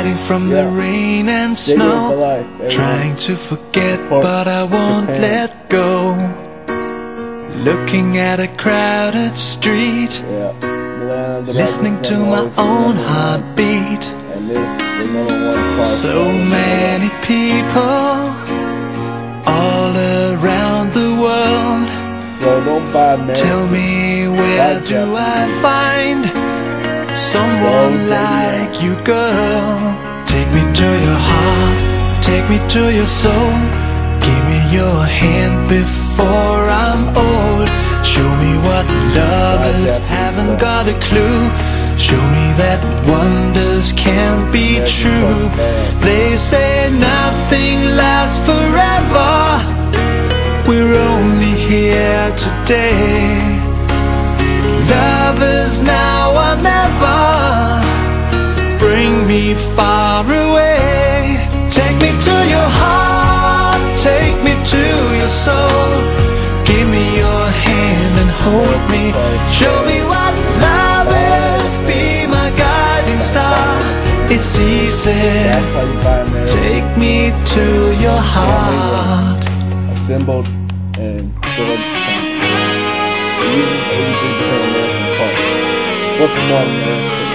hiding from the rain and Dig in for snow. Trying to forget, Or but I won't Japan. let go. Looking at a crowded street, Yeah. The land of the listening to my own heartbeat. And this, the number one part. So many people all around the world. So don't buy American. Tell me where do. I find someone like you, girl? Take me to your heart, take me to your soul. Give me your hand before I'm old. Show me what lovers haven't got a clue. Show me that wonders can't be true. They say nothing lasts forever. We're only here today. Lovers now or never. Me. Show me what love is. Be my guiding star. It's easy. Take me to your heart. assembled in Georgetown. It 83% American. What's more American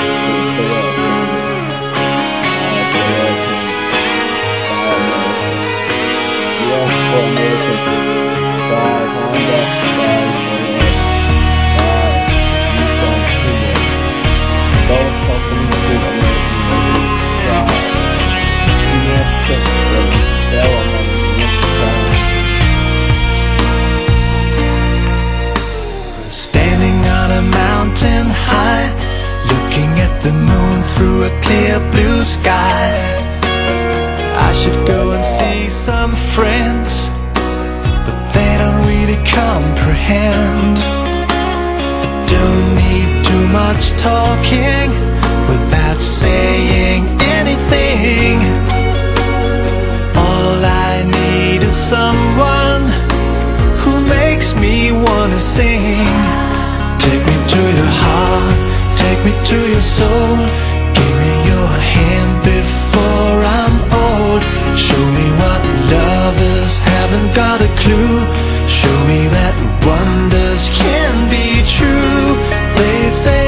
through a clear blue sky. I should go and see some friends, but they don't really comprehend. I don't need too much talking without saying anything. All I need is someone who makes me wanna sing. Take me to your heart, take me to your soul. Say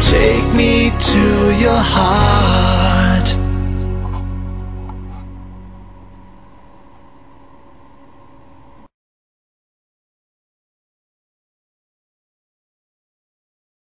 Take me to your heart.